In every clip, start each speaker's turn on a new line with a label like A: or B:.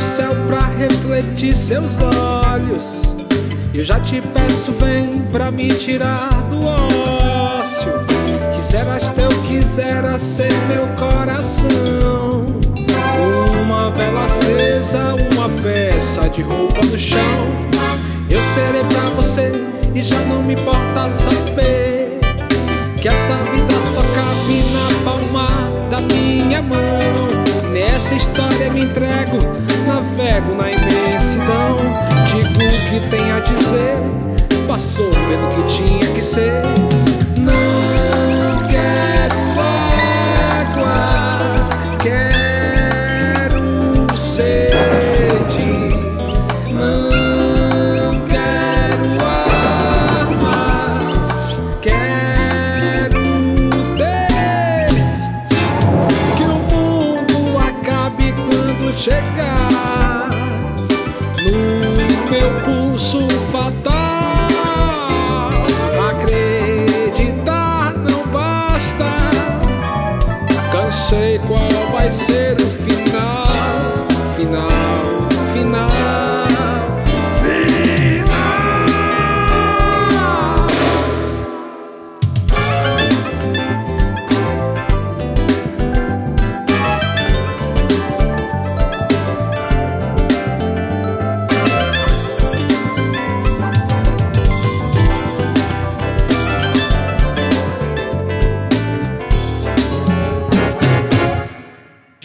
A: céu pra refletir seus olhos. Eu já te peço, vem pra me tirar do ócio. Quiseras teu, quisera ser meu coração. Uma vela acesa, uma peça de roupa no chão. Eu serei pra você e já não me importa saber que essa vida só cabe entrego, navego na imensidão. Chegar no meu pulso fatal. Acreditar não basta. Cansei qual vai ser o final,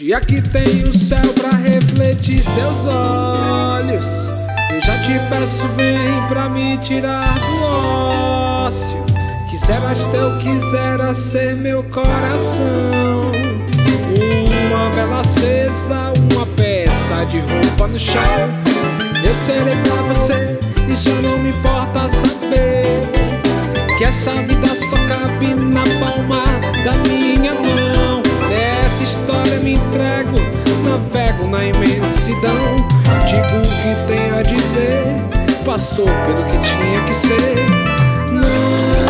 A: Dia que tem o céu pra refletir seus olhos. Eu já te peço, vem pra me tirar do ócio. Quiseras teu, quisera ser meu coração. Uma vela acesa, uma peça de roupa no chão. Eu serei pra você e já não me importa saber que essa vida só cabe na palma da minha mão. Essa história me entrego, navego na imensidão. Digo o que tenho a dizer, passou pelo que tinha que ser. Não.